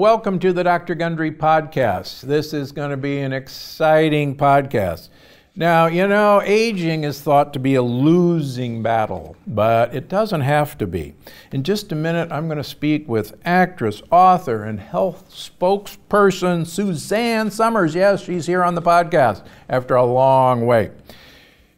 welcome to the Dr. Gundry podcast. This is going to be an exciting podcast. Now, you know, aging is thought to be a losing battle, but it doesn't have to be. In just a minute, I'm going to speak with actress, author, and health spokesperson Suzanne Somers. Yes, she's here on the podcast after a long wait.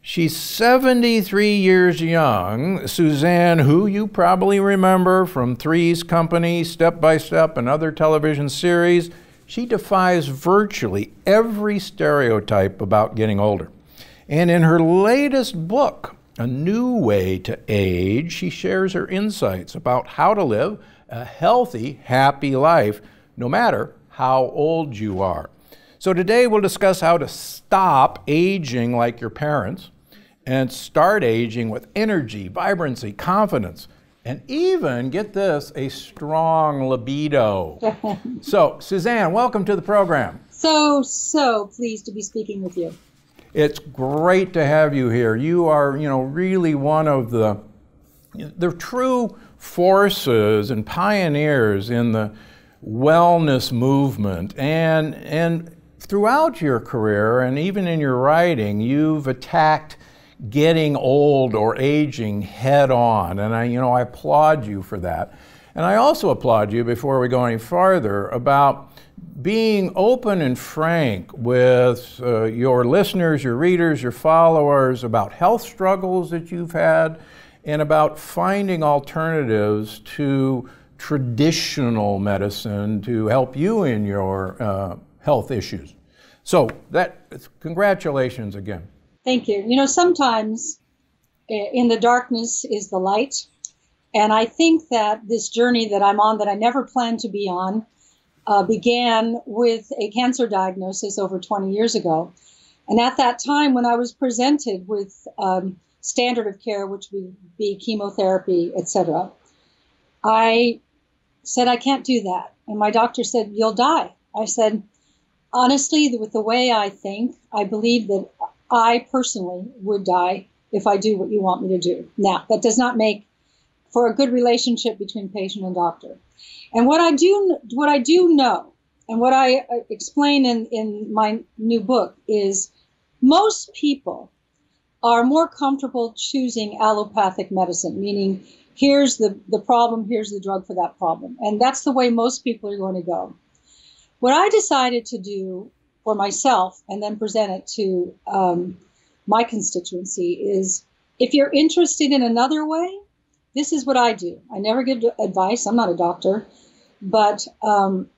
She's 73 years young. Suzanne, who you probably remember from Three's Company, Step by Step, and other television series, she defies virtually every stereotype about getting older. And in her latest book, A New Way to Age, she shares her insights about how to live a healthy, happy life, no matter how old you are. So today we'll discuss how to stop aging like your parents and start aging with energy, vibrancy, confidence, and even, get this, a strong libido. so, Suzanne, welcome to the program. So, so pleased to be speaking with you. It's great to have you here. You are, you know, really one of the the true forces and pioneers in the wellness movement and and throughout your career and even in your writing you've attacked getting old or aging head on. And I, you know, I applaud you for that. And I also applaud you, before we go any farther, about being open and frank with uh, your listeners, your readers, your followers about health struggles that you've had and about finding alternatives to traditional medicine to help you in your uh, health issues. So that congratulations again. Thank you. You know, sometimes eh, in the darkness is the light. And I think that this journey that I'm on, that I never planned to be on, uh, began with a cancer diagnosis over 20 years ago. And at that time, when I was presented with um, standard of care, which would be chemotherapy, etc., I said, I can't do that. And my doctor said, You'll die. I said, Honestly, with the way I think, I believe that I personally would die if I do what you want me to do. Now, that does not make for a good relationship between patient and doctor. And what I do, what I do know, and what I uh, explain in, in my new book is most people are more comfortable choosing allopathic medicine, meaning here's the, the problem, here's the drug for that problem. And that's the way most people are going to go. What I decided to do for myself and then present it to um, my constituency is if you're interested in another way, this is what I do. I never give advice. I'm not a doctor, but um,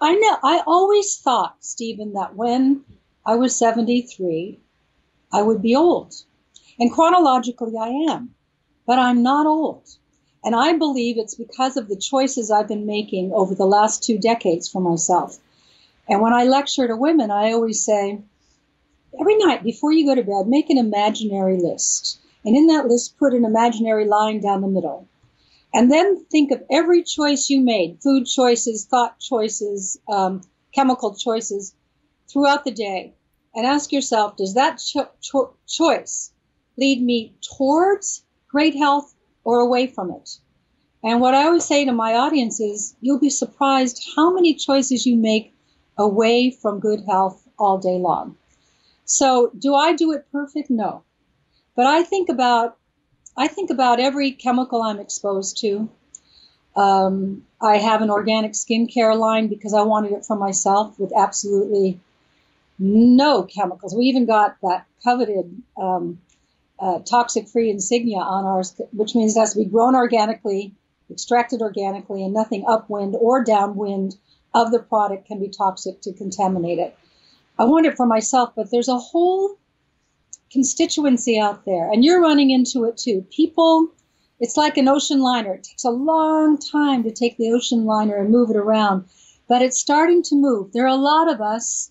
I know I always thought, Steven, that when I was 73, I would be old. And chronologically, I am, but I'm not old. And I believe it's because of the choices I've been making over the last two decades for myself. And when I lecture to women, I always say, every night before you go to bed, make an imaginary list. And in that list, put an imaginary line down the middle. And then think of every choice you made food choices, thought choices, um, chemical choices throughout the day. And ask yourself, does that cho- cho- choice lead me towards great health or away from it? And what I always say to my audience is, you'll be surprised how many choices you make away from good health all day long. So, do I do it perfect? No. But I think about I think about every chemical I'm exposed to. Um, I have an organic skincare line because I wanted it for myself with absolutely no chemicals. We even got that coveted um, uh, toxic-free insignia on ours, which means it has to be grown organically, extracted organically, and nothing upwind or downwind of the product can be toxic to contaminate it. I want it for myself, but there's a whole constituency out there, and you're running into it too. People, it's like an ocean liner. It takes a long time to take the ocean liner and move it around, but it's starting to move. There are a lot of us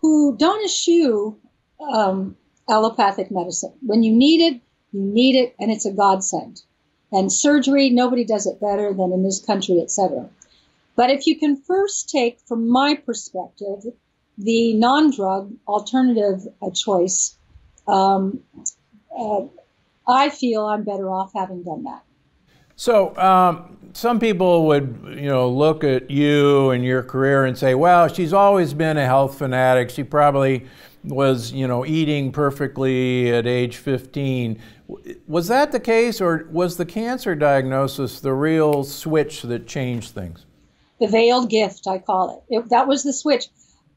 who don't eschew um, allopathic medicine. When you need it, you need it, and it's a godsend. And surgery, nobody does it better than in this country, etc. But if you can first take, from my perspective, the non drug alternative uh, choice, um, uh, I feel I'm better off having done that. So, um, some people would, you know, look at you and your career and say, "Well, she's always been a health fanatic. She probably was, you know, eating perfectly at age 15." Was that the case, or was the cancer diagnosis the real switch that changed things? The veiled gift, I call it. it that was the switch.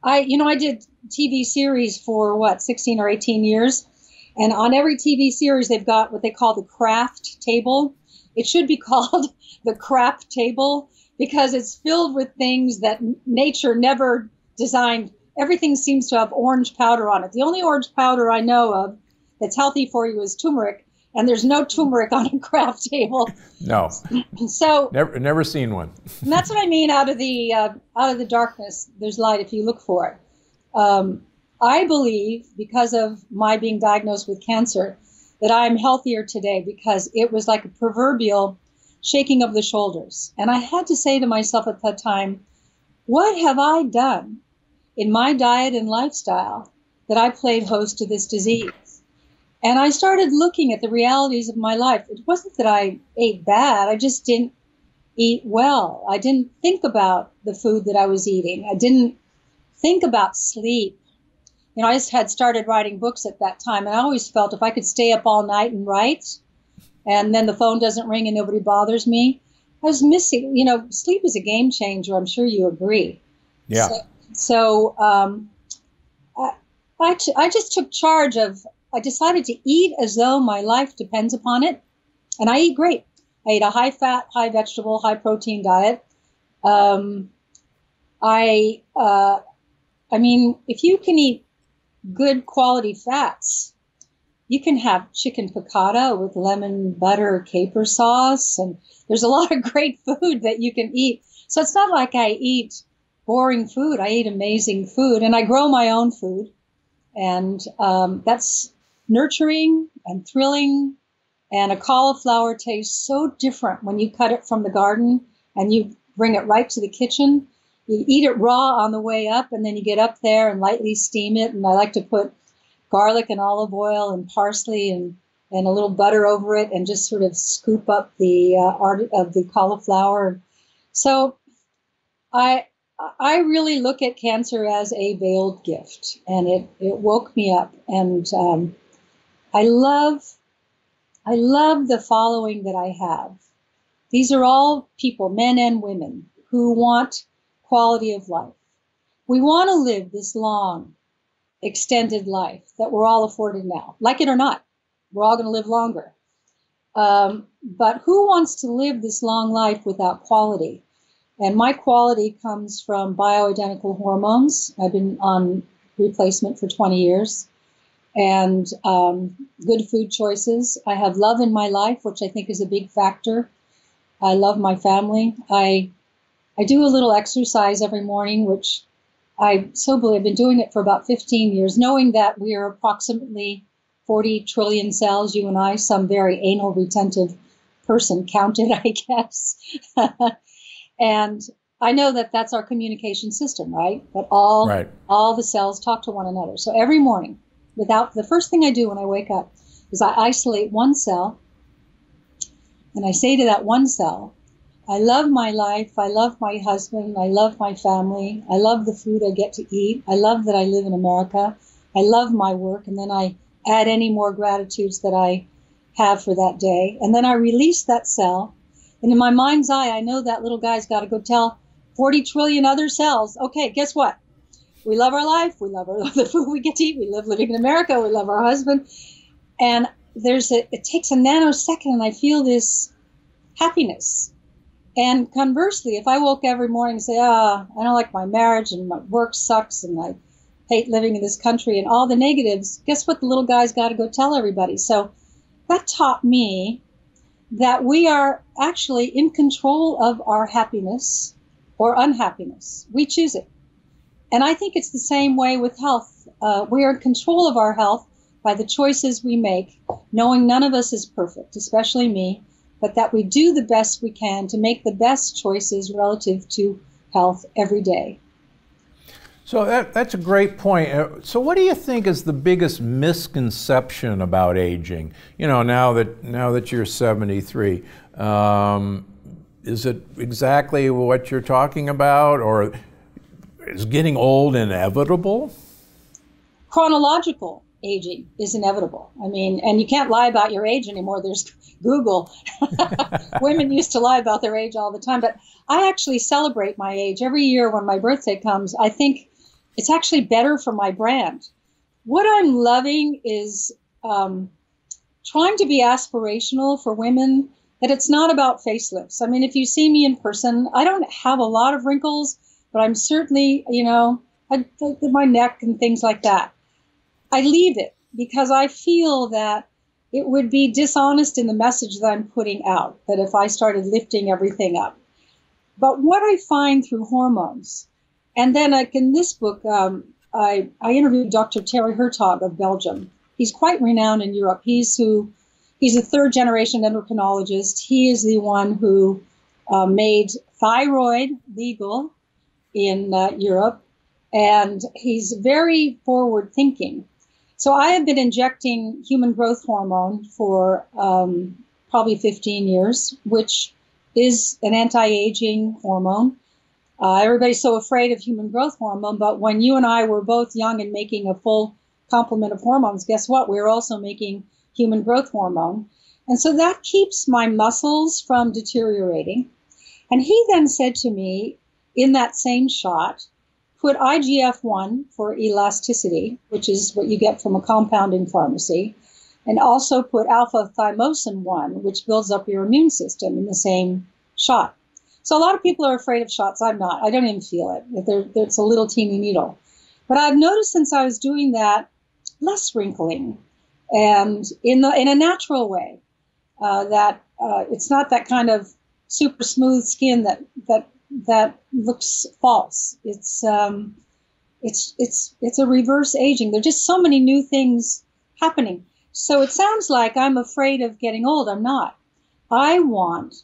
I, you know, I did TV series for what, 16 or 18 years, and on every TV series, they've got what they call the craft table it should be called the crap table because it's filled with things that nature never designed. Everything seems to have orange powder on it. The only orange powder I know of that's healthy for you is turmeric, and there's no turmeric on a craft table. No. so never never seen one. And that's what I mean. Out of the uh, out of the darkness, there's light if you look for it. Um, I believe because of my being diagnosed with cancer that I'm healthier today because it was like a proverbial shaking of the shoulders. And I had to say to myself at that time, what have I done in my diet and lifestyle that I played host to this disease? And I started looking at the realities of my life. It wasn't that I ate bad, I just didn't eat well. I didn't think about the food that I was eating. I didn't think about sleep you know, I just had started writing books at that time, and I always felt if I could stay up all night and write, and then the phone doesn't ring and nobody bothers me, I was missing. You know, sleep is a game changer. I'm sure you agree. Yeah. So, so um, I, I, t- I just took charge of. I decided to eat as though my life depends upon it, and I eat great. I eat a high fat, high vegetable, high protein diet. Um, I, uh, I mean, if you can eat good quality fats. You can have chicken piccata with lemon butter caper sauce, and there's a lot of great food that you can eat. So it's not like I eat boring food. I eat amazing food, and I grow my own food, and um, that's nurturing and thrilling. And a cauliflower tastes so different when you cut it from the garden and you bring it right to the kitchen you eat it raw on the way up, and then you get up there and lightly steam it. And I like to put garlic and olive oil and parsley and and a little butter over it, and just sort of scoop up the uh, art of the cauliflower. So, I I really look at cancer as a veiled gift, and it it woke me up, and um, I love I love the following that I have. These are all people, men and women, who want quality of life. We want to live this long, extended life that we're all afforded now. Like it or not, we're all going to live longer. Um, but who wants to live this long life without quality? And my quality comes from bioidentical hormones. I've been on replacement for 20 years. And um, good food choices. I have love in my life, which I think is a big factor. I love my family. I I do a little exercise every morning, which I so believe I've been doing it for about 15 years, knowing that we are approximately 40 trillion cells, you and I, some very anal retentive person counted, I guess. and I know that that's our communication system, right? That all right. all the cells talk to one another. So every morning, without the first thing I do when I wake up is I isolate one cell and I say to that one cell, I love my life. I love my husband. I love my family. I love the food I get to eat. I love that I live in America. I love my work. And then I add any more gratitudes that I have for that day. And then I release that cell. And in my mind's eye, I know that little guy's got to go tell 40 trillion other cells, okay, guess what? We love our life. We love our, the food we get to eat. We love living in America. We love our husband. And there's a, it takes a nanosecond and I feel this happiness and conversely, if I woke every morning and say, ah, I don't like my marriage and my work sucks and I hate living in this country and all the negatives, guess what? The little guy's got to go tell everybody. So that taught me that we are actually in control of our happiness or unhappiness. We choose it. And I think it's the same way with health. Uh, we are in control of our health by the choices we make, knowing none of us is perfect, especially me but that we do the best we can to make the best choices relative to health every day. So that, that's a great point. Uh, so what do you think is the biggest misconception about aging? You know, now that now that you're 73, um, is it exactly what you're talking about, or is getting old inevitable? Chronological aging is inevitable. I mean, and you can't lie about your age anymore. There's Google. Women used to lie about their age all the time, but I actually celebrate my age every year when my birthday comes. I think it's actually better for my brand. What I'm loving is um, trying to be aspirational for women, that it's not about facelifts. I mean, if you see me in person, I don't have a lot of wrinkles, but I'm certainly, you know, I, my neck and things like that. I leave it because I feel that it would be dishonest in the message that I'm putting out, that if I started lifting everything up. But what I find through hormones and then like in this book, um, I, I interviewed Dr. Thierry Hertoghe of Belgium. He's quite renowned in Europe. He's who he's a third generation endocrinologist. He is the one who uh, made thyroid legal in uh, Europe, and he's very forward thinking. So I have been injecting human growth hormone for um, probably 15 years, which is an anti-aging hormone. Uh, everybody's so afraid of human growth hormone, but when you and I were both young and making a full complement of hormones, guess what? We are also making human growth hormone. And so that keeps my muscles from deteriorating. And he then said to me in that same shot, put IGF 1 for elasticity, which is what you get from a compound in pharmacy, and also put alpha thymosin 1, which builds up your immune system in the same shot. So a lot of people are afraid of shots. I'm not. I don't even feel it. it's a little teeny needle. But I've noticed since I was doing that, less wrinkling, and in the in a natural way. Uh, that uh, it's not that kind of super smooth skin that that that looks false. It's um, it's it's it's a reverse aging. There's just so many new things happening. So it sounds like I'm afraid of getting old. I'm not. I want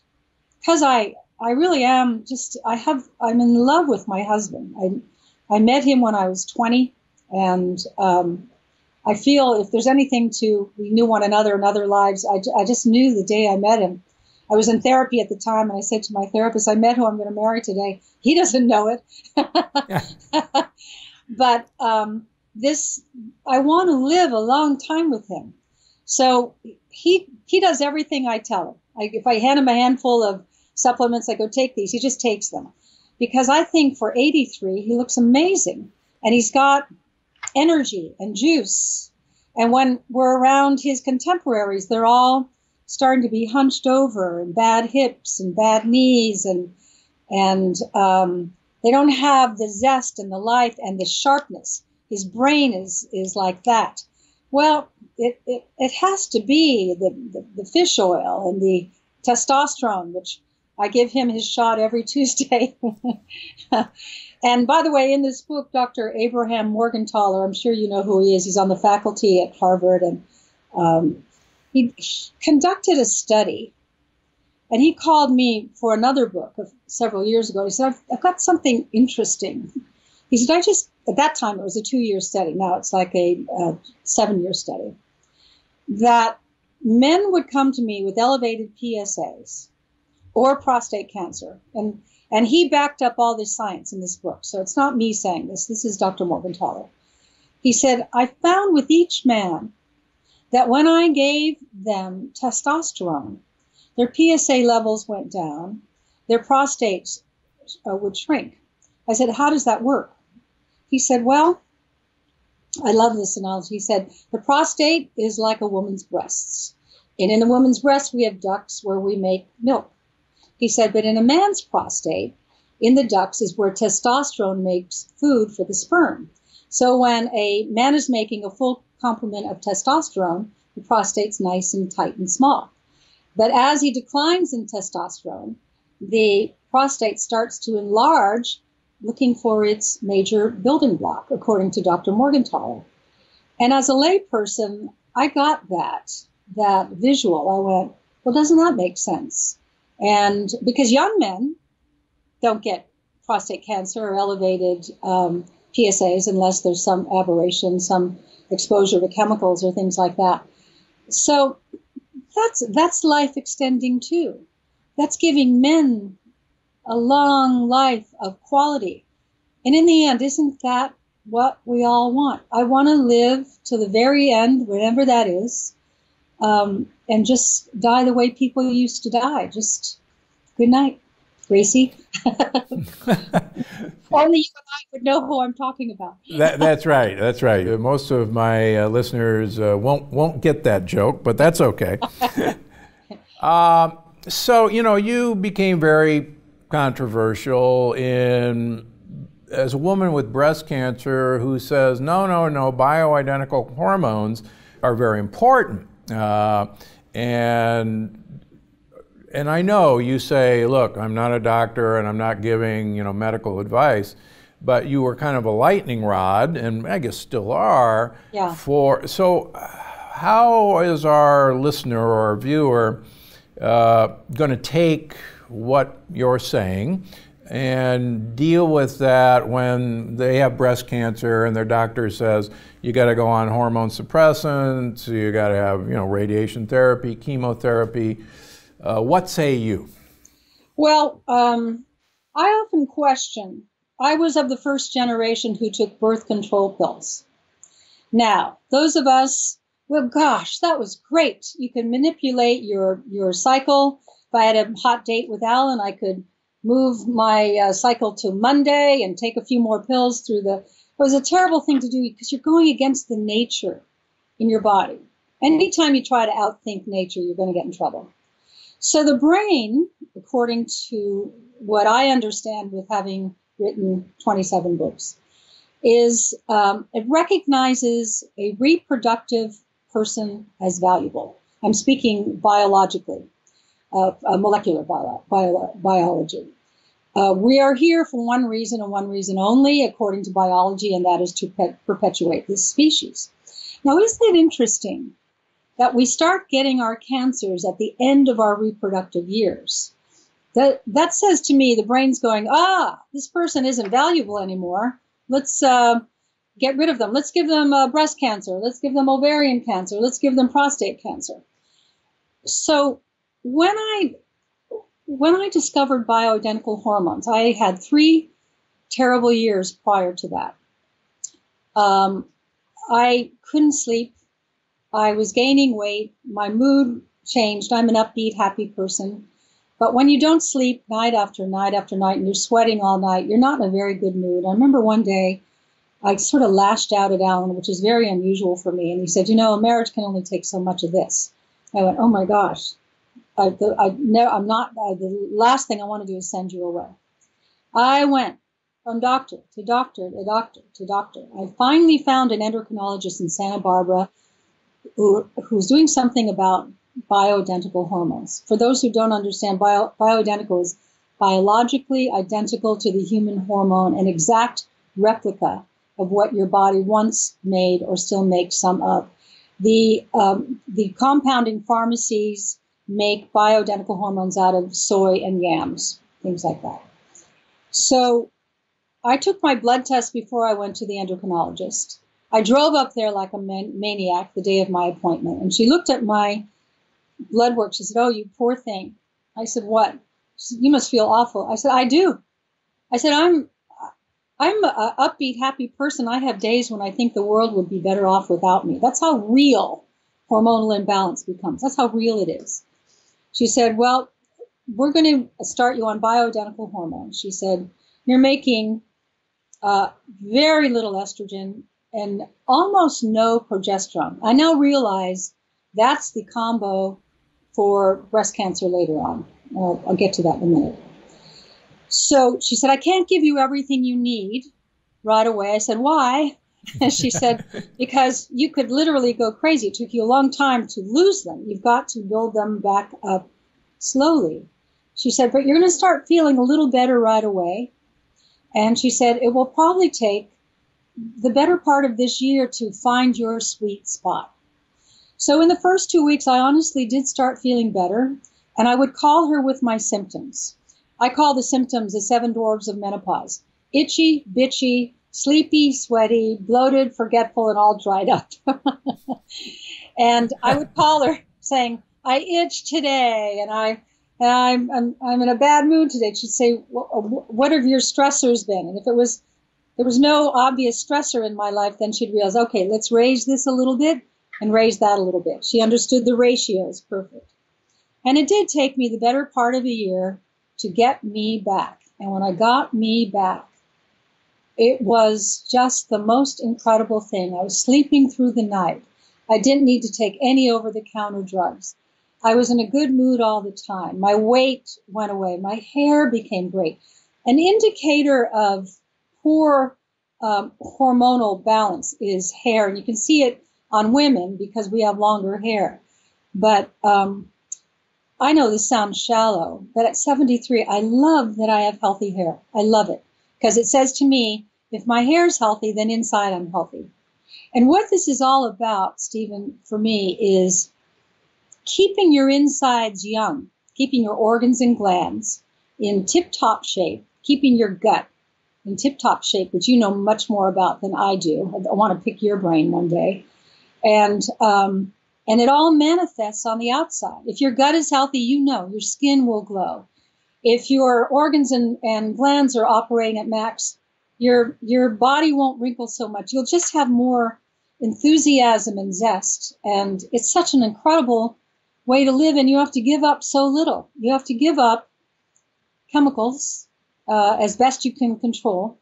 because I I really am just I have I'm in love with my husband. I I met him when I was 20, and um, I feel if there's anything to we knew one another in other lives. I, I just knew the day I met him. I was in therapy at the time, and I said to my therapist, "I met who I'm going to marry today." He doesn't know it, but um, this I want to live a long time with him. So he he does everything I tell him. Like if I hand him a handful of supplements. I go, take these. He just takes them. Because I think for 83, he looks amazing. And he's got energy and juice. And when we're around his contemporaries, they're all starting to be hunched over and bad hips and bad knees and and um, they don't have the zest and the life and the sharpness. His brain is is like that. Well, it, it, it has to be the, the, the fish oil and the testosterone, which I give him his shot every Tuesday. and by the way, in this book, Dr. Abraham Morgentaler, I'm sure you know who he is. He's on the faculty at Harvard, and um, he conducted a study. And he called me for another book of several years ago. He said, I've, I've got something interesting. He said, I just, at that time, it was a two year study. Now it's like a, a seven year study. That men would come to me with elevated PSAs or prostate cancer. And and he backed up all this science in this book. So it's not me saying this. This is Dr. Morgentaler. He said, I found with each man that when I gave them testosterone, their PSA levels went down, their prostates uh, would shrink. I said, How does that work? He said, Well, I love this analogy. He said, The prostate is like a woman's breasts. And in a woman's breast, we have ducts where we make milk. He said, but in a man's prostate, in the ducts is where testosterone makes food for the sperm. So when a man is making a full complement of testosterone, the prostate's nice and tight and small. But as he declines in testosterone, the prostate starts to enlarge, looking for its major building block, according to Dr. Morgentaler. And as a layperson, I got that, that visual. I went, well, doesn't that make sense? And because young men don't get prostate cancer or elevated um, PSAs unless there's some aberration, some exposure to chemicals or things like that. So that's that's life extending too. That's giving men a long life of quality. And in the end, isn't that what we all want? I want to live to the very end, whatever that is, um, and just die the way people used to die. Just good night, Gracie. Only you and I would know who I'm talking about. that, that's right. That's right. Most of my uh, listeners uh, won't won't get that joke, but that's okay. uh, so you know, you became very controversial in as a woman with breast cancer who says, no, no, no, bioidentical hormones are very important. Uh, and and I know you say, look, I'm not a doctor and I'm not giving you know medical advice, but you were kind of a lightning rod, and I guess still are. Yeah. For so, how is our listener or viewer uh, going to take what you're saying? and deal with that when they have breast cancer and their doctor says you got to go on hormone suppressants, you got to have you know radiation therapy, chemotherapy. Uh, what say you? Well, um, I often question. I was of the first generation who took birth control pills. Now, those of us, well, gosh, that was great. You can manipulate your your cycle. If I had a hot date with Alan, I could move my uh, cycle to Monday and take a few more pills through the. It was a terrible thing to do because you're going against the nature in your body. Anytime you try to outthink nature, you're going to get in trouble. So the brain, according to what I understand with having written 27 books, is um, it recognizes a reproductive person as valuable. I'm speaking biologically, uh, uh, molecular bio, bio, biology. Uh, we are here for one reason and one reason only, according to biology, and that is to pe- perpetuate this species. Now, isn't it interesting that we start getting our cancers at the end of our reproductive years? That, that says to me the brain's going, ah, this person isn't valuable anymore. Let's uh, get rid of them. Let's give them uh, breast cancer. Let's give them ovarian cancer. Let's give them prostate cancer. So when I when I discovered bioidentical hormones, I had three terrible years prior to that. Um, I couldn't sleep. I was gaining weight. My mood changed. I'm an upbeat, happy person. But when you don't sleep night after night after night and you're sweating all night, you're not in a very good mood. I remember one day I sort of lashed out at Alan, which is very unusual for me. And he said, You know, a marriage can only take so much of this. I went, Oh my gosh, I, the, I no, I'm not. I, the last thing I want to do is send you away. I went from doctor to doctor to doctor to doctor. I finally found an endocrinologist in Santa Barbara who, who's doing something about bioidentical hormones. For those who don't understand, bio, bioidentical is biologically identical to the human hormone, an exact replica of what your body once made or still makes some of. The um, the compounding pharmacies make bioidentical hormones out of soy and yams, things like that. So I took my blood test before I went to the endocrinologist. I drove up there like a man- maniac the day of my appointment, and she looked at my blood work. She said, "Oh, you poor thing." I said, "What?" Said, "You must feel awful." I said, "I do." I said, "I'm." I'm an upbeat, happy person. I have days when I think the world would be better off without me. That's how real hormonal imbalance becomes. That's how real it is. She said, Well, we're going to start you on bioidentical hormones. She said, You're making uh, very little estrogen and almost no progesterone. I now realize that's the combo for breast cancer later on. I'll, I'll get to that in a minute. So she said, I can't give you everything you need right away. I said, Why? And she said, because you could literally go crazy. It took you a long time to lose them. You've got to build them back up slowly. She said, but you're going to start feeling a little better right away. And she said, it will probably take the better part of this year to find your sweet spot. So in the first two weeks, I honestly did start feeling better. And I would call her with my symptoms. I call the symptoms the seven dwarves of menopause itchy, bitchy, sleepy, sweaty, bloated, forgetful, and all dried up. and I would call her saying, I itch today, and I. And I'm, I'm, I'm in a bad mood today. She'd say, What have your stressors been? And if it was there was no obvious stressor in my life, then she'd realize, okay, let's raise this a little bit and raise that a little bit. She understood the ratios perfect. And it did take me the better part of a year to get me back. And when I got me back, it was just the most incredible thing. I was sleeping through the night. I didn't need to take any over the counter drugs. I was in a good mood all the time. My weight went away. My hair became great. An indicator of poor um, hormonal balance is hair. And you can see it on women because we have longer hair. But um, I know this sounds shallow, but at 73, I love that I have healthy hair. I love it because it says to me, if my hair is healthy, then inside I'm healthy. And what this is all about, Steven, for me, is keeping your insides young, keeping your organs and glands in tip top shape, keeping your gut in tip top shape, which you know much more about than I do. I want to pick your brain one day. And, um, and it all manifests on the outside. If your gut is healthy, you know your skin will glow. If your organs and, and glands are operating at max, your, your body won't wrinkle so much. You'll just have more enthusiasm and zest. And it's such an incredible way to live, and you have to give up so little. You have to give up chemicals uh, as best you can control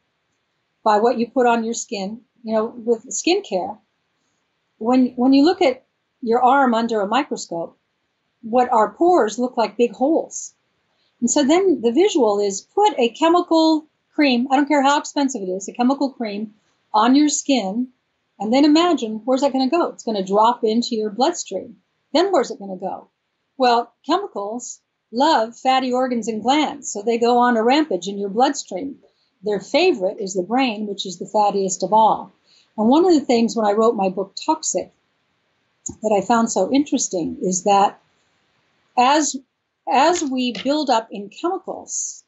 by what you put on your skin. You know, with skincare, when when you look at your arm under a microscope, what our pores look like big holes. And so then the visual is put a chemical cream, I don't care how expensive it is, a chemical cream on your skin, and then imagine where's that going to go? It's going to drop into your bloodstream. Then where's it going to go? Well, chemicals love fatty organs and glands, so they go on a rampage in your bloodstream. Their favorite is the brain, which is the fattiest of all. And one of the things when I wrote my book Toxic that I found so interesting is that as as we build up in chemicals,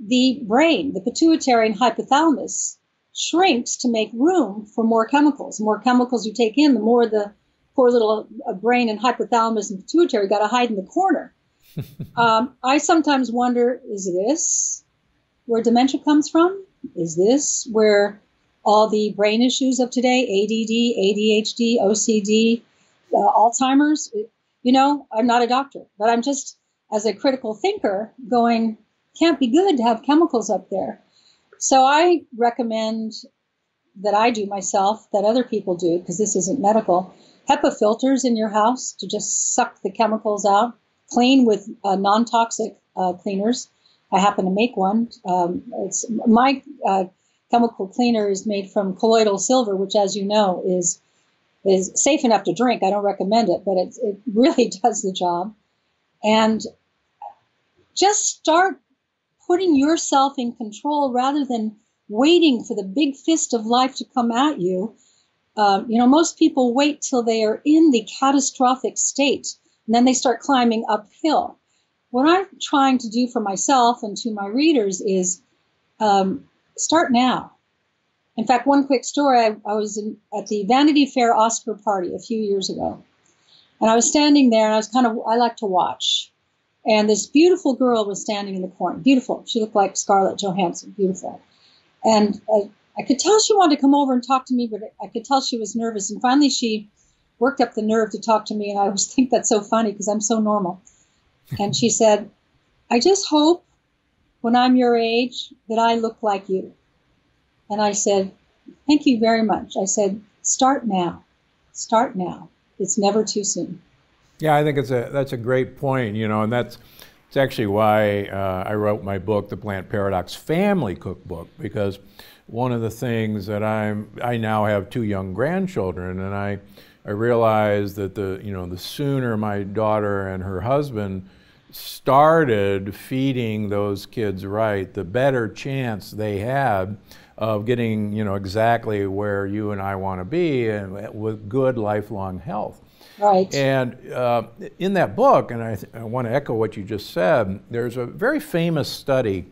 the brain, the pituitary and hypothalamus, shrinks to make room for more chemicals. The more chemicals you take in, the more the poor little uh, brain and hypothalamus and pituitary got to hide in the corner um, I sometimes wonder is this where dementia comes from? Is this where all the brain issues of today, ADD, ADHD, OCD, uh, Alzheimer's? You know, I'm not a doctor, but I'm just, as a critical thinker, going, can't be good to have chemicals up there. So I recommend that I do myself, that other people do, because this isn't medical. HEPA filters in your house to just suck the chemicals out clean with uh, non-toxic uh, cleaners. I happen to make one. Um, it's my uh, chemical cleaner is made from colloidal silver, which, as you know, is is safe enough to drink. I don't recommend it, but it it really does the job. And just start putting yourself in control rather than waiting for the big fist of life to come at you. Um, you know, most people wait till they are in the catastrophic state and then they start climbing uphill. What I'm trying to do for myself and to my readers is um, start now. In fact, one quick story I, I was in, at the Vanity Fair Oscar party a few years ago. And I was standing there and I was kind of, I like to watch. And this beautiful girl was standing in the corner. Beautiful. She looked like Scarlett Johansson. Beautiful. And I, I could tell she wanted to come over and talk to me, but I could tell she was nervous. And finally, she worked up the nerve to talk to me. And I always think that's so funny because I'm so normal. And she said, I just hope when I'm your age that I look like you. And I said, Thank you very much. I said, Start now. Start now. It's never too soon. Yeah, I think it's a that's a great point, you know, and that's it's actually why uh, I wrote my book, The Plant Paradox Family Cookbook, because one of the things that I'm I now have two young grandchildren, and I I realized that the, you know, the sooner my daughter and her husband started feeding those kids right, the better chance they had of getting, you know, exactly where you and I want to be and with good lifelong health. Right. And uh, in that book, and I, I want to echo what you just said, there's a very famous study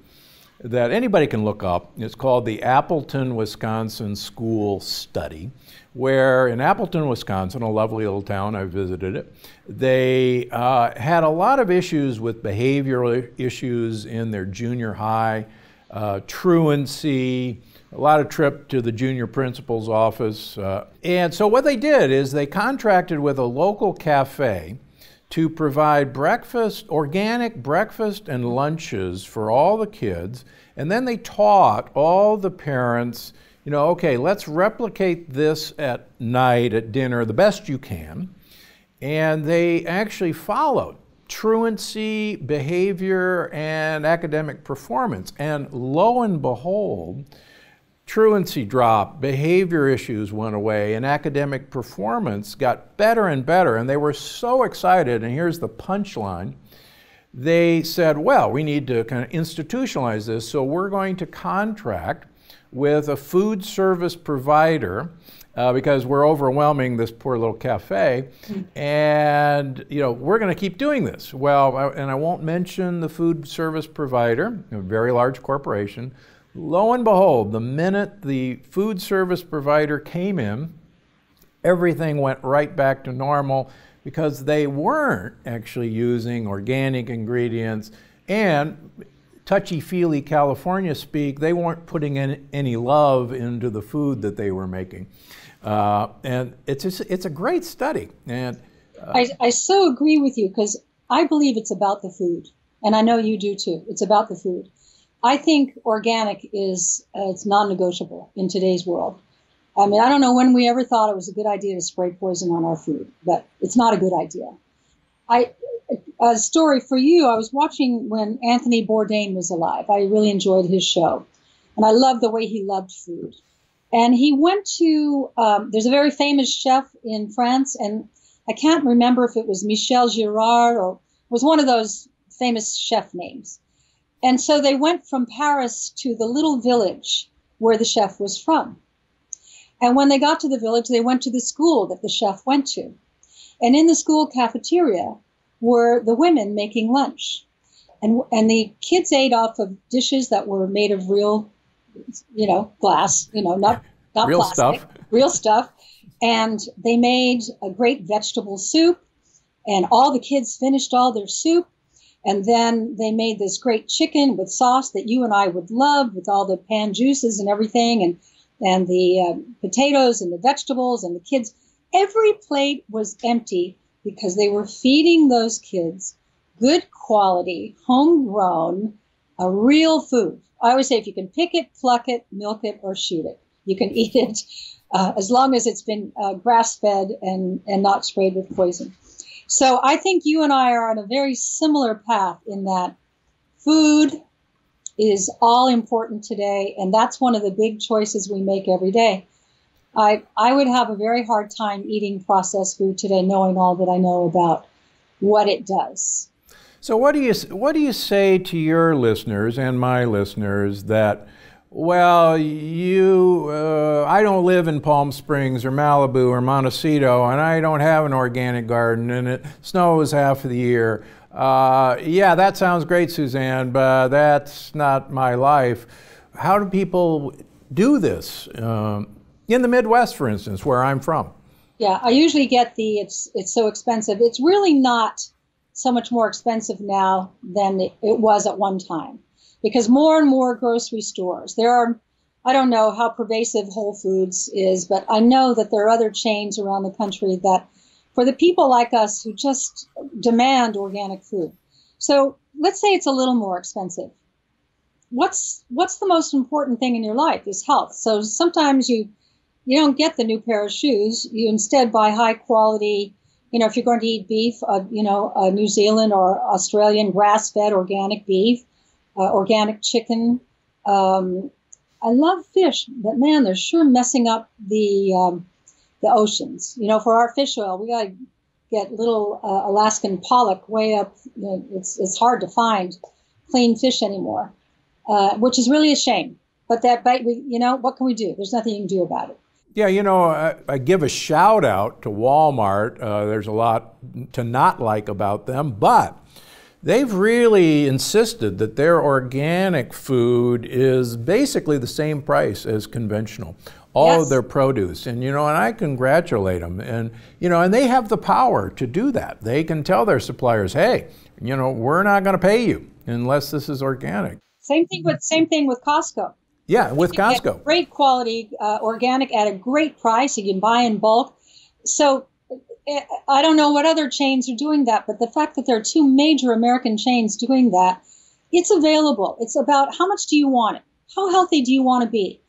that anybody can look up. It's called the Appleton, Wisconsin School Study, where in Appleton, Wisconsin, a lovely little town, I visited it, they uh, had a lot of issues with behavioral issues in their junior high, uh, truancy, a lot of trip to the junior principal's office. Uh, and so what they did is they contracted with a local cafe to provide breakfast, organic breakfast and lunches for all the kids. And then they taught all the parents, you know, okay, let's replicate this at night at dinner the best you can. And they actually followed truancy, behavior, and academic performance. And lo and behold, truancy dropped, behavior issues went away, and academic performance got better and better. And they were so excited. And here's the punchline they said, well, we need to kind of institutionalize this, so we're going to contract with a food service provider. Uh, because we're overwhelming this poor little cafe, and you know we're going to keep doing this. Well, I, and I won't mention the food service provider, a very large corporation, Lo and behold, the minute the food service provider came in, everything went right back to normal because they weren't actually using organic ingredients and touchy feely California speak, they weren't putting in any love into the food that they were making. Uh, and it's, a, it's a great study. And uh, I, I so agree with you because I believe it's about the food. And I know you do too. It's about the food. I think organic is uh, it's non-negotiable in today's world. I mean, I don't know when we ever thought it was a good idea to spray poison on our food, but it's not a good idea. I a story for you. I was watching when Anthony Bourdain was alive. I really enjoyed his show, and I loved the way he loved food. And he went to um, there's a very famous chef in France, and I can't remember if it was Michel Girard or was one of those famous chef names. And so they went from Paris to the little village where the chef was from. And when they got to the village, they went to the school that the chef went to. And in the school cafeteria were the women making lunch. And, and the kids ate off of dishes that were made of real, you know, glass, you know, not, not real plastic, stuff. real stuff. And they made a great vegetable soup. And all the kids finished all their soup. And then they made this great chicken with sauce that you and I would love with all the pan juices and everything and, and the uh, potatoes and the vegetables and the kids. Every plate was empty because they were feeding those kids good quality, homegrown, a real food. I always say if you can pick it, pluck it, milk it, or shoot it, you can eat it uh, as long as it's been uh, grass fed and, and not sprayed with poison. So I think you and I are on a very similar path in that food is all important today, and that's one of the big choices we make every day. I, I would have a very hard time eating processed food today, knowing all that I know about what it does. So, what do you what do you say to your listeners and my listeners that well, you, uh, I don't live in Palm Springs or Malibu or Montecito, and I don't have an organic garden, and it snows half of the year. Uh, yeah, that sounds great, Suzanne, but that's not my life. How do people do this um, in the Midwest, for instance, where I'm from? Yeah, I usually get the it's it's so expensive. It's really not so much more expensive now than it was at one time because more and more grocery stores, there are, I don't know how pervasive Whole Foods is, but I know that there are other chains around the country that, for the people like us who just demand organic food. So let's say it's a little more expensive. What's what's the most important thing in your life is health. So sometimes you you don't get the new pair of shoes. You instead buy high quality. You know, if you're going to eat beef, uh, you know, uh, New Zealand or Australian grass-fed organic beef uh, organic chicken. Um, I love fish, but man, they're sure messing up the um, the oceans. You know, for our fish oil, we got to get little uh, Alaskan pollock way up. You know, it's it's hard to find clean fish anymore, uh, which is really a shame. But that, but we, you know, what can we do? There's nothing you can do about it. Yeah, you know, I, I give a shout out to Walmart. Uh, there's a lot to not like about them, but they've really insisted that their organic food is basically the same price as conventional. All yes. of their produce, and you know, and I congratulate them, and you know, and they have the power to do that. They can tell their suppliers, "Hey, you know, we're not going to pay you unless this is organic." Same thing with same thing with Costco. Yeah, with Costco. Great quality uh, organic at a great price. You can buy in bulk. So I don't know what other chains are doing that, but the fact that there are two major American chains doing that, it's available. It's about how much do you want it? How healthy do you want to be?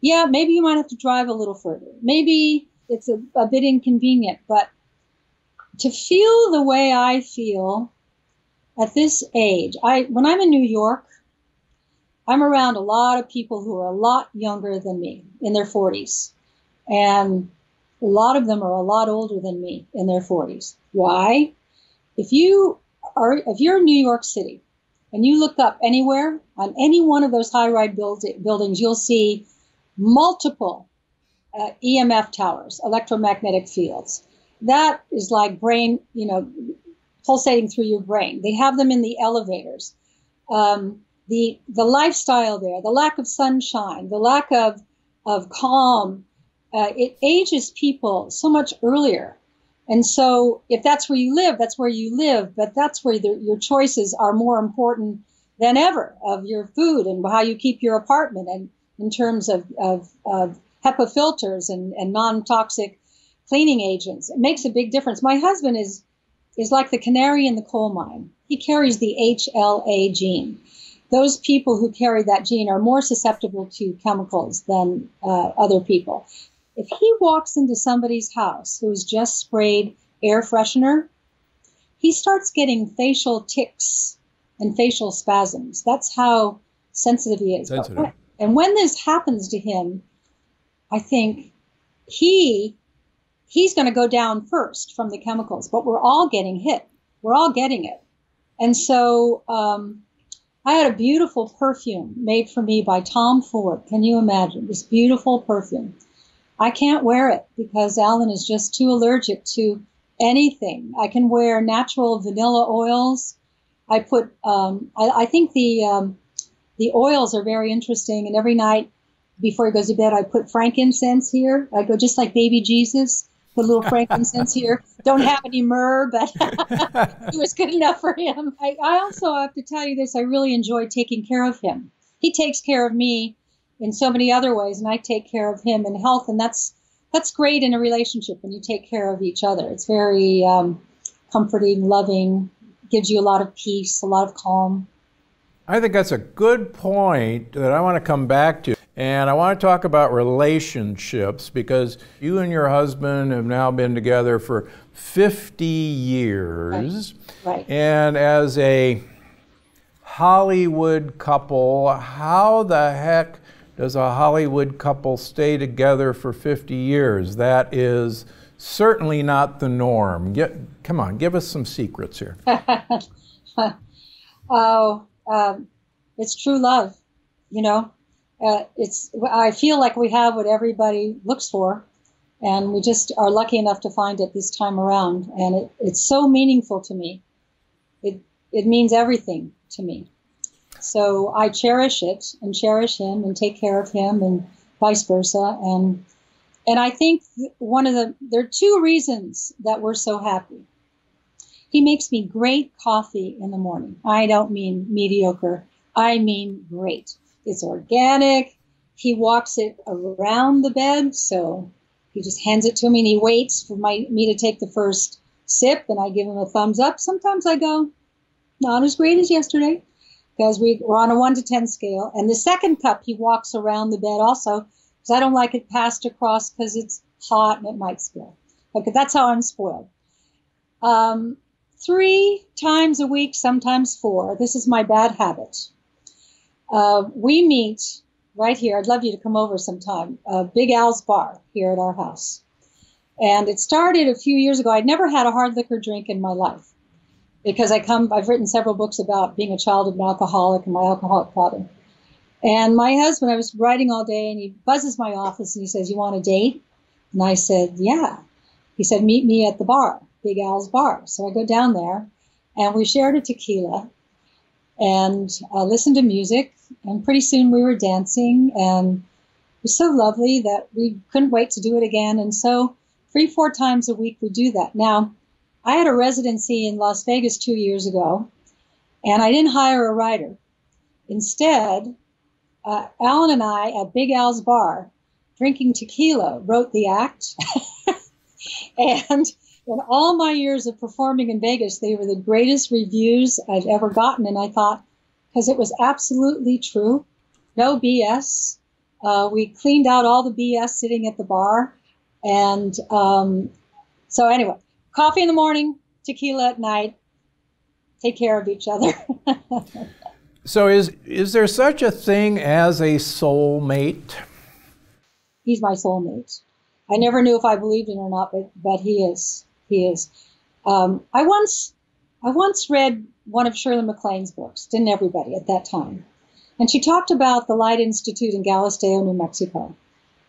Yeah, maybe you might have to drive a little further. Maybe it's a, a bit inconvenient, but to feel the way I feel at this age, I when I'm in New York, I'm around a lot of people who are a lot younger than me in their 40s. And a lot of them are a lot older than me in their 40s. Why? If you are, if you're in New York City and you look up anywhere on any one of those high-rise build, buildings, you'll see multiple uh, EMF towers, electromagnetic fields. That is like brain, you know, pulsating through your brain. They have them in the elevators. Um, the the lifestyle there, the lack of sunshine, the lack of of calm, uh, it ages people so much earlier. And so, if that's where you live, that's where you live. But that's where the, your choices are more important than ever of your food and how you keep your apartment, and in terms of, of, of HEPA filters and, and non-toxic cleaning agents. It makes a big difference. My husband is is like the canary in the coal mine. He carries the HLA gene. Those people who carry that gene are more susceptible to chemicals than uh, other people. If he walks into somebody's house who's just sprayed air freshener, he starts getting facial tics and facial spasms. That's how sensitive he is. Sensitive. And when this happens to him, I think he he's going to go down first from the chemicals, but we're all getting hit. We're all getting it. And so um, I had a beautiful perfume made for me by Tom Ford. Can you imagine this beautiful perfume? I can't wear it because Alan is just too allergic to anything. I can wear natural vanilla oils. I put, um, I, I, think the um, the oils are very interesting. And every night before he goes to bed, I put frankincense here. I go just like baby Jesus, put a little frankincense here. Don't have any myrrh, but it was good enough for him. I, I also have to tell you this: I really enjoy taking care of him. He takes care of me in so many other ways, and I take care of him in health, and that's that's great in a relationship when you take care of each other. It's very um, comforting, loving, gives you a lot of peace, a lot of calm. I think that's a good point that I want to come back to. And I want to talk about relationships because you and your husband have now been together for 50 years. Right. right. And as a Hollywood couple, how the heck does a Hollywood couple stay together for 50 years? That is certainly not the norm. Get, come on, give us some secrets here. oh, um, it's true love. You know, uh, it's. I feel like we have what everybody looks for, and we just are lucky enough to find it this time around. And it, it's so meaningful to me. It it means everything to me. So I cherish it and cherish him and take care of him and vice versa. And and I think one of the there are two reasons that we're so happy. He makes me great coffee in the morning. I don't mean mediocre. I mean great. It's organic. He walks it around the bed, so he just hands it to me and he waits for my me to take the first sip and I give him a thumbs up. Sometimes I go, not as great as yesterday because we, we're on a 1 to 10 scale. And the second cup, he walks around the bed also because I don't like it passed across because it's hot and it might spill. Okay, that's how I'm spoiled. Um, three times a week, sometimes four. This is my bad habit. Uh, we meet right here. I'd love you to come over sometime. Uh, Big Al's Bar here at our house. And it started a few years ago. I'd never had a hard liquor drink in my life because I come, I've written several books about being a child of an alcoholic and my alcoholic father. And my husband, I was writing all day and he buzzes my office and he says, You want a date? And I said, Yeah. He said, Meet me at the bar, Big Al's bar. So I go down there and we shared a tequila and uh, listened to music. And pretty soon we were dancing, and it was so lovely that we couldn't wait to do it again. And so, three, four times a week, we do that. Now, I had a residency in Las Vegas two years ago, and I didn't hire a writer. Instead, uh, Alan and I at Big Al's Bar, drinking tequila, wrote the act. and in all my years of performing in Vegas, they were the greatest reviews I've ever gotten. And I thought, because it was absolutely true, no BS. Uh, we cleaned out all the BS sitting at the bar. And um, so, anyway, coffee in the morning, tequila at night. Take care of each other. so, is is there such a thing as a soulmate? He's my soulmate. I never knew if I believed it or not, but but he is. He is. Um, I once I once read one of Shirley MacLaine's books. Didn't everybody at that time? And she talked about the Light Institute in Galisteo, New Mexico,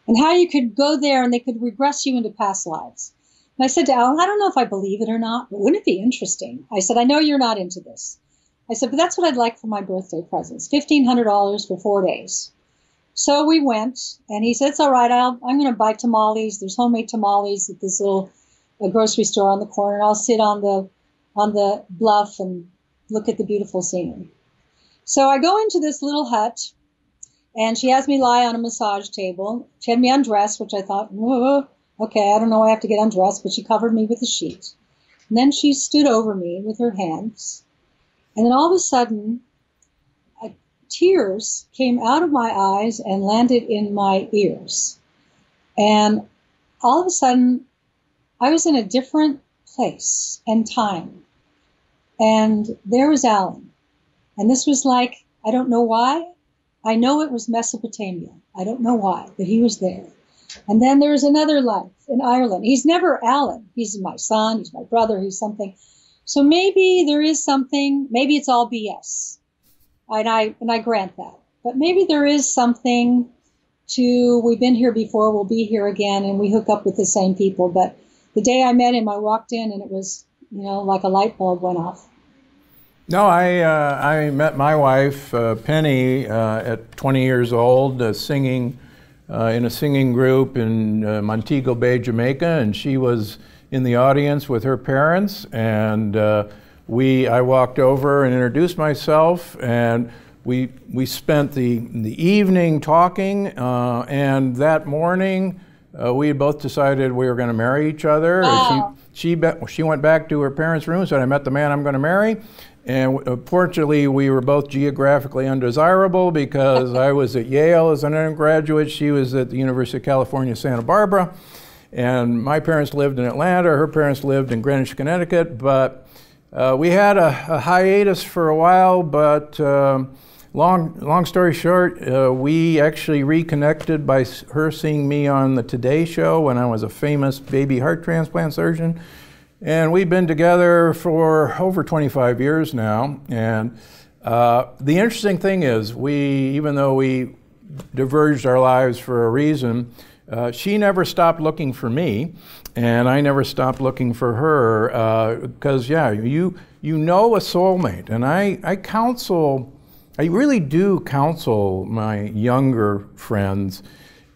and how you could go there and they could regress you into past lives. And I said to Alan, I don't know if I believe it or not, but wouldn't it be interesting? I said, I know you're not into this. I said, but that's what I'd like for my birthday presents $1,500 for four days. So we went, and he said, It's all right, I'll, I'm going to buy tamales. There's homemade tamales at this little uh, grocery store on the corner. I'll sit on the on the bluff and look at the beautiful scenery. So I go into this little hut, and she has me lie on a massage table. She had me undressed, which I thought, Whoa Okay, I don't know I have to get undressed, but she covered me with a sheet. And then she stood over me with her hands. And then all of a sudden, tears came out of my eyes and landed in my ears. And all of a sudden, I was in a different place and time. And there was Alan. And this was like, I don't know why. I know it was Mesopotamia. I don't know why, but he was there. And then there's another life in Ireland. He's never Alan. He's my son. He's my brother. He's something. So maybe there is something. Maybe it's all BS. And I and I grant that. But maybe there is something to we've been here before. We'll be here again, and we hook up with the same people. But the day I met him, I walked in, and it was you know like a light bulb went off. No, I uh, I met my wife uh, Penny uh, at 20 years old, uh, singing uh, in a singing group in uh, Montego Bay, Jamaica, and she was in the audience with her parents. And uh, we, I walked over and introduced myself, and we we spent the the evening talking. Uh, and that morning, uh, we had both decided we were going to marry each other. Wow. She she, be, she went back to her parents' room, and said, "I met the man I'm going to marry." And uh, fortunately, we were both geographically undesirable because I was at Yale as an undergraduate. She was at the University of California, Santa Barbara. And my parents lived in Atlanta. Her parents lived in Greenwich, Connecticut. But uh, we had a, a, hiatus for a while. But um, long, long story short, uh, we actually reconnected by her seeing me on the Today Show when I was a famous baby heart transplant surgeon. And we've been together for over 25 years now. And uh, the interesting thing is, we, even though we diverged our lives for a reason, uh, she never stopped looking for me, and I never stopped looking for her. Because, uh, yeah, you, you know a soulmate. And I, I counsel, I really do counsel my younger friends,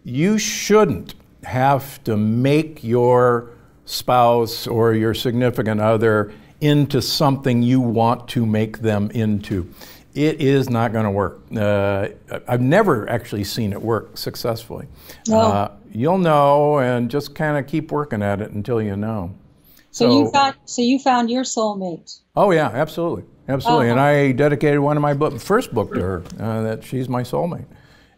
you shouldn't have to make your spouse or your significant other into something you want to make them into. It is not going to work. Uh, I've never actually seen it work successfully. No. Uh, you'll know, and just kind of keep working at it until you know. So, so, you found so you found your soulmate. Oh yeah, absolutely, absolutely. Uh-huh. And I dedicated one of my book, first book to her. Uh, that she's my soulmate.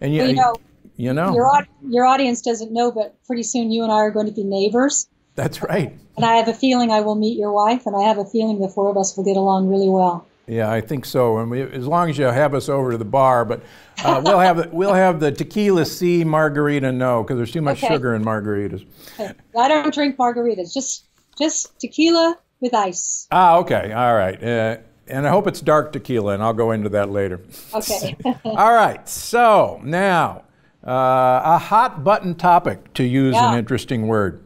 And you, well, you know, you know, your your audience doesn't know, but pretty soon you and I are going to be neighbors. That's right. And I have a feeling I will meet your wife, and I have a feeling the four of us will get along really well. Yeah, I think so. And we, as long as you have us over to the bar, but uh, we'll have the, we'll have the tequila C margarita no because there's too much okay. sugar in margaritas. Okay. I don't drink margaritas. Just just tequila with ice. Ah, okay, all right. Uh, and I hope it's dark tequila, and I'll go into that later. Okay. all right. So now uh, a hot button topic, to use yeah. an interesting word.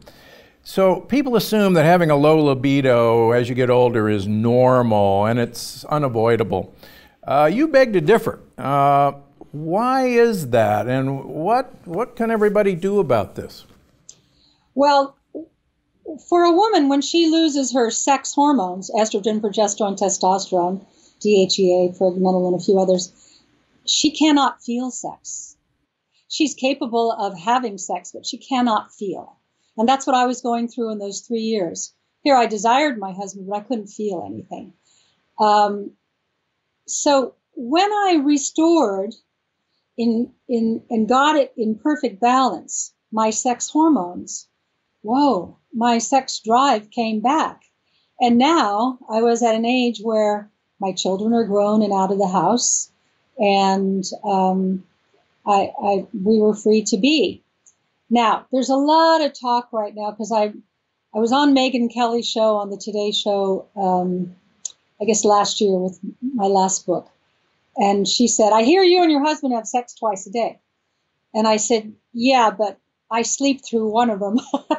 So people assume that having a low libido as you get older is normal and it's unavoidable. Uh, you beg to differ. Uh, why is that, and what what can everybody do about this? Well, for a woman, when she loses her sex hormones, estrogen, progesterone, testosterone, DHEA, pregnenolone, and a few others, she cannot feel sex. She's capable of having sex, but she cannot feel. And that's what I was going through in those three years. Here, I desired my husband, but I couldn't feel anything. Um, so when I restored in, in, and got it in perfect balance, my sex hormones, whoa, my sex drive came back. And now I was at an age where my children are grown and out of the house, and um, I, I, we were free to be. Now, there's a lot of talk right now because I, I was on Megyn Kelly's show on the Today Show, um, I guess last year with my last book, and she said, "I hear you and your husband have sex twice a day," and I said, "Yeah, but I sleep through one of them."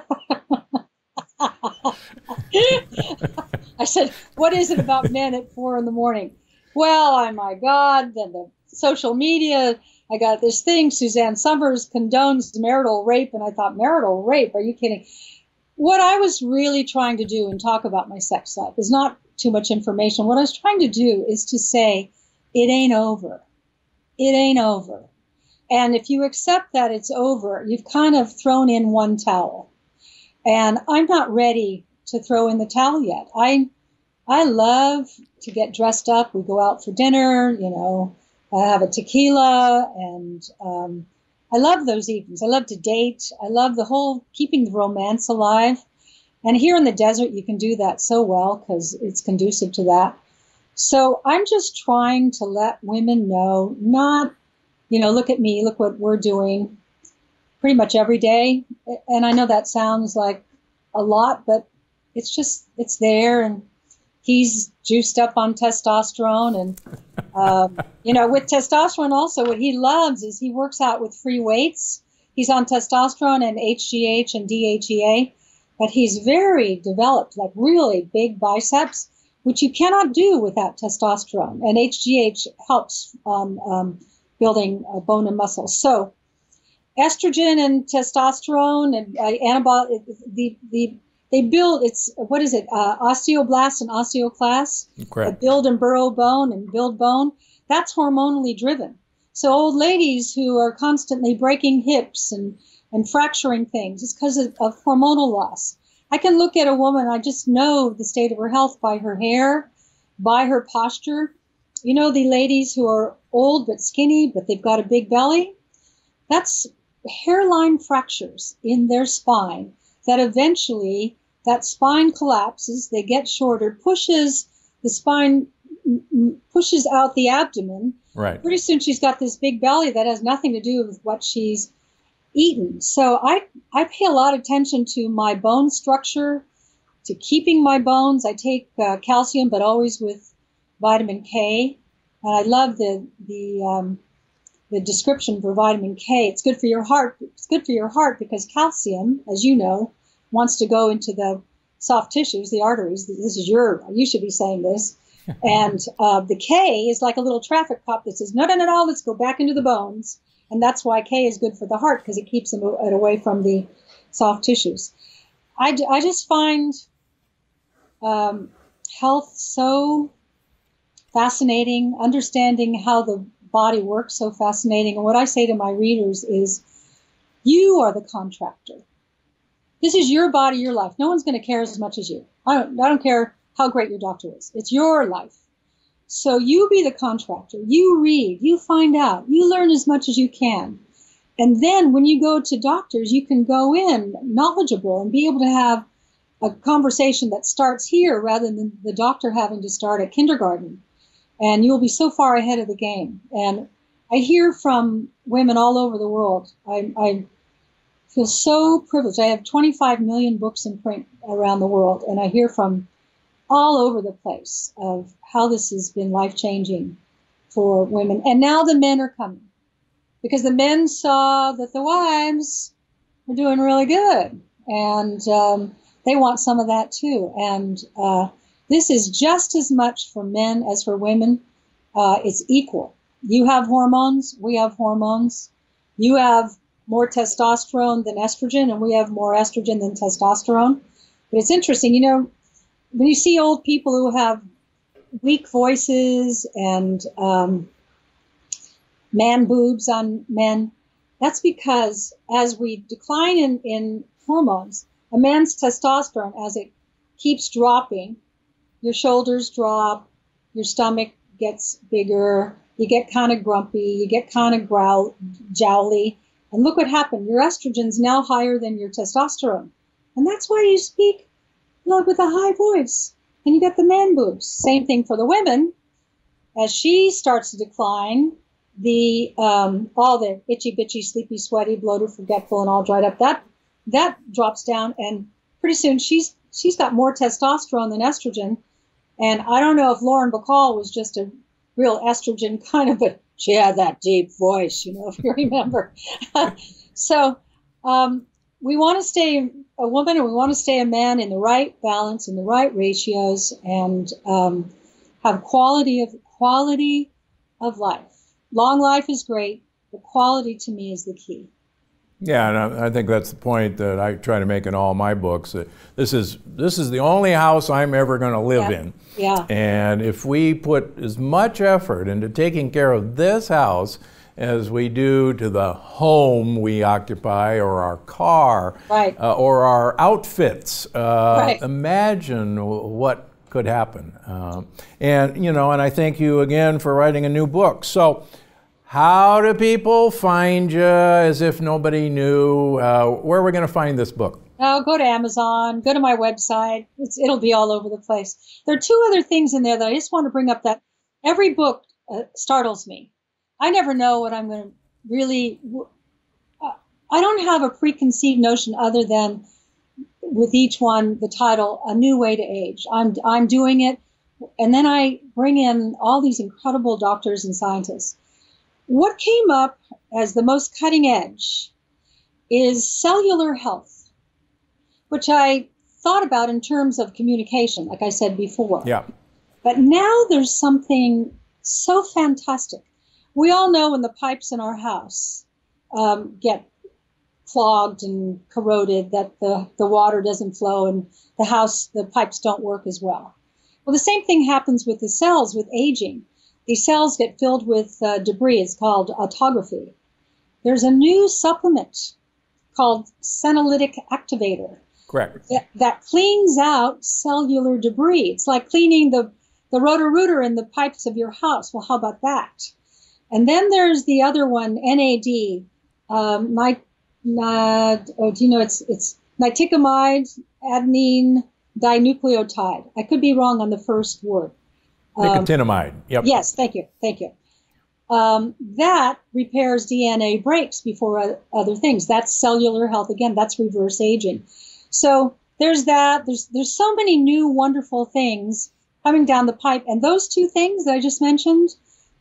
I said, What is it about men at four in the morning? Well, oh my God, then the social media, I got this thing, Suzanne Somers condones marital rape. And I thought, marital rape? Are you kidding? What I was really trying to do and talk about my sex life is not too much information. What I was trying to do is to say, it ain't over. It ain't over. And if you accept that it's over, you've kind of thrown in one towel. And I'm not ready to throw in the towel yet. I I love to get dressed up. We go out for dinner, you know, I have a tequila, and um, I love those evenings. I love to date. I love the whole keeping the romance alive. And here in the desert, you can do that so well because it's conducive to that. So I'm just trying to let women know, not, you know, look at me, look what we're doing pretty much every day. And I know that sounds like a lot, but it's just it's there and he's juiced up on testosterone and um, you know with testosterone also what he loves is he works out with free weights. He's on testosterone and hgh and dhea but he's very developed like really big biceps which you cannot do without testosterone. And hgh helps um, um, building uh, bone and muscle so estrogen and testosterone and uh, antibody the, the they build it's what is it uh, osteoblast and osteoclast? Correct. build and burrow bone and build bone. That's hormonally driven. So old ladies who are constantly breaking hips and and fracturing things it's because of, of hormonal loss. I can look at a woman i just know the state of her health by her hair by her posture. You know the ladies who are old but skinny but they've got a big belly? That's hairline fractures in their spine that eventually that spine collapses, they get shorter, pushes the spine pushes out the abdomen. Right. Pretty soon she's got this big belly that has nothing to do with what she's eaten. So I I pay a lot of attention to my bone structure, to keeping my bones. I take uh, calcium, but always with vitamin K, and I love the the um, the description for vitamin K. It's good for your heart. It's good for your heart because calcium, as you know, wants to go into the soft tissues, the arteries. This is your, you should be saying this. and uh, the K is like a little traffic cop that says, no, no, no, no, let's go back into the bones. And that's why K is good for the heart because it keeps it away from the soft tissues. I, I just find um, health so fascinating, understanding how the body works so fascinating. And what I say to my readers is, you are the contractor. This is your body, your life. No one's going to care as much as you. I don't, I don't care how great your doctor is. It's your life. So you be the contractor. You read, you find out, you learn as much as you can. And then when you go to doctors, you can go in knowledgeable and be able to have a conversation that starts here rather than the doctor having to start at kindergarten. And you'll be so far ahead of the game. And I hear from women all over the world. I, I feel so privileged. I have 25 million books in print around the world, and I hear from all over the place of how this has been life changing for women. And now the men are coming because the men saw that the wives were doing really good. and um, they want some of that too. And uh, this is just as much for men as for women. Uh, it's equal. You have hormones, we have hormones. You have more testosterone than estrogen, and we have more estrogen than testosterone. But it's interesting, you know, when you see old people who have weak voices and um, man boobs on men, that's because as we decline in, in hormones, a man's testosterone, as it keeps dropping, your shoulders drop, your stomach gets bigger, you get kind of grumpy, you get kind of growl, jowly. And look what happened. Your estrogen's now higher than your testosterone. And that's why you speak like with a high voice. And you got the man boobs. Same thing for the women. As she starts to decline, the um, all the itchy bitchy, sleepy, sweaty, bloated, forgetful, and all dried up, that that drops down and pretty soon she's she's got more testosterone than estrogen. And I don't know if Lauren Bacall was just a real estrogen kind of, but she had that deep voice, you know, if you remember. so um, we want to stay a woman and we want to stay a man in the right balance, in the right ratios, and um, have quality of quality of life. Long life is great, but quality to me is the key. Yeah, and I think that's the point that I try to make in all my books. That this is this is the only house I'm ever going to live yeah. in. Yeah. And if we put as much effort into taking care of this house as we do to the home we occupy or our car right. uh, or our outfits, uh, right. imagine what could happen. Uh, and you know, and I thank you again for writing a new book. So. How do people find you as if nobody knew? Uh, where are we going to find this book? Oh, go to Amazon, go to my website. It's, it'll be all over the place. There are two other things in there that I just want to bring up that every book uh, startles me. I never know what I'm going to really. Uh, I don't have a preconceived notion other than with each one the title "A New Way to Age." I'm I'm doing it, and then I bring in all these incredible doctors and scientists what came up as the most cutting edge is cellular health, which I thought about in terms of communication, like I said before. Yeah. But now there's something so fantastic. We all know when the pipes in our house um, get clogged and corroded that the, the water doesn't flow and the house, the pipes don't work as well. Well, the same thing happens with the cells with aging these cells get filled with uh, debris. It's called autophagy. There's a new supplement called senolytic activator. Correct. That, that cleans out cellular debris. It's like cleaning the, the Roto-Rooter in the pipes of your house. Well, how about that? And then there's the other one, NAD. Um, my, oh, do you know it's it's nicotinamide adenine dinucleotide. I could be wrong on the first word. Nicotinamide. Um, yep. Yes, thank you, thank you. Um, that repairs DNA breaks before other things. That's cellular health again. That's reverse aging. So there's that. There's there's so many new wonderful things coming down the pipe, and those two things that I just mentioned,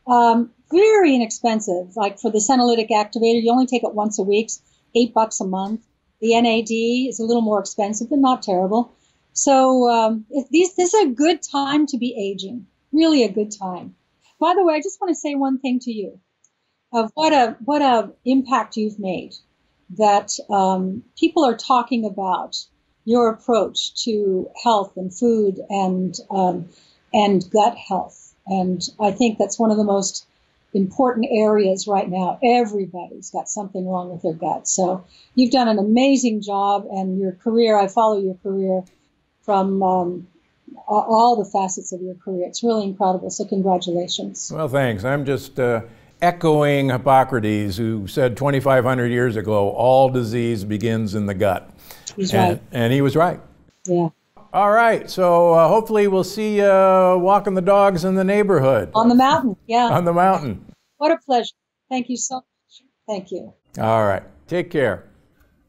um, very inexpensive. Like for the senolytic activator, you only take it once a week, eight bucks a month. The NAD is a little more expensive, but not terrible. So um, these this is a good time to be aging really a good time. By the way, I just want to say one thing to you of what a what a impact you've made that um, people are talking about your approach to health and food and um, and gut health, and I think that's one of the most important areas right now. Everybody's got something wrong with their gut, so you've done an amazing job, and your career. I follow your career from um, all the facets of your career. It's really incredible. So, congratulations. Well, thanks. I'm just uh, echoing Hippocrates, who said 2,500 years ago, all disease begins in the gut. He's and, right. And he was right. Yeah. All right. So, uh, hopefully, we'll see you uh, walking the dogs in the neighborhood. On the mountain. Yeah. On the mountain. What a pleasure. Thank you so much. Thank you. All right. Take care.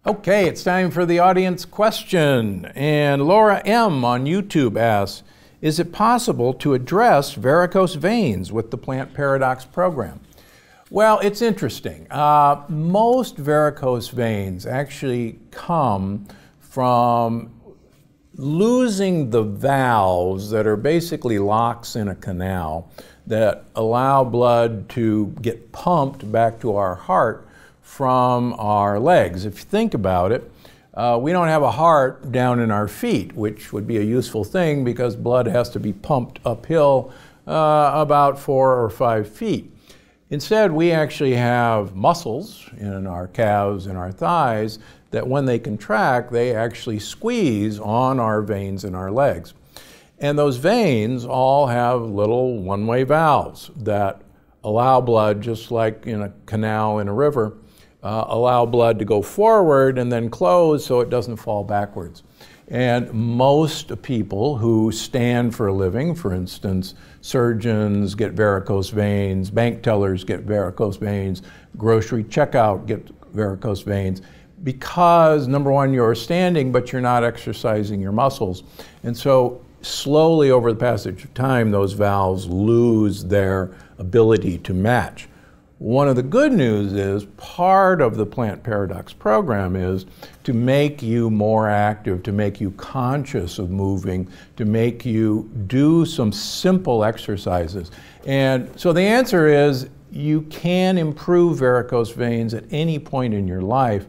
Okay, it's time for the audience question. And Laura M. on YouTube asks Is it possible to address varicose veins with the Plant Paradox program? Well, it's interesting. Uh, most varicose veins actually come from losing the valves that are basically locks in a canal that allow blood to get pumped back to our heart from our legs. If you think about it, uh, we don't have a heart down in our feet, which would be a useful thing because blood has to be pumped uphill uh, about four or five feet. Instead, we actually have muscles in our calves and our thighs that when they contract, they actually squeeze on our veins in our legs. And those veins all have little one way valves that allow blood, just like in a canal in a river, uh, allow blood to go forward and then close so it doesn't fall backwards. And most people who stand for a living, for instance, surgeons get varicose veins, bank tellers get varicose veins, grocery checkout get varicose veins, because number one, you're standing, but you're not exercising your muscles. And so slowly over the passage of time, those valves lose their ability to match. One of the good news is part of the Plant Paradox program is to make you more active, to make you conscious of moving, to make you do some simple exercises. And so the answer is you can improve varicose veins at any point in your life,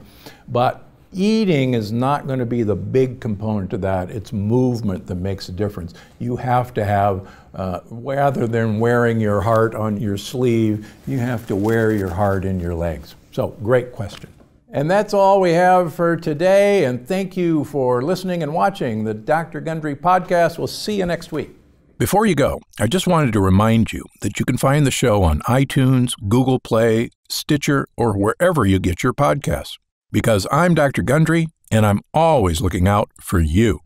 but eating is not going to be the big component to that. It's movement that makes a difference. You have to have, uh, rather than wearing your heart on your sleeve, you have to wear your heart in your legs. So, great question. And that's all we have for today. And thank you for listening and watching the Dr. Gundry podcast. We'll see you next week. Before you go, I just wanted to remind you that you can find the show on iTunes, Google Play, Stitcher, or wherever you get your podcasts because I'm Dr. Gundry and I'm always looking out for you.